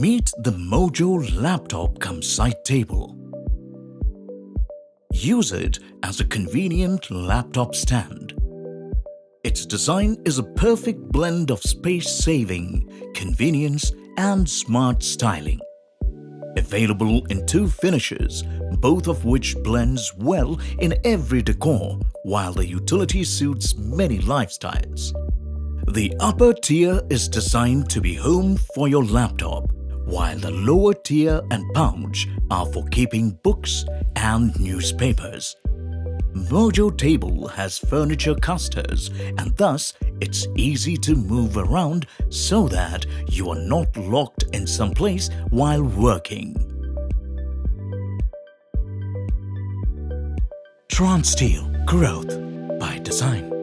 Meet the Mojo laptop cum side table. Use it as a convenient laptop stand. Its design is a perfect blend of space saving, convenience and smart styling. Available in two finishes, both of which blends well in every decor while the utility suits many lifestyles. The upper tier is designed to be home for your laptop, while the lower tier and pouch are for keeping books and newspapers. Mojo Table has furniture casters and thus it's easy to move around so that you are not locked in some place while working. Transteel Growth by Design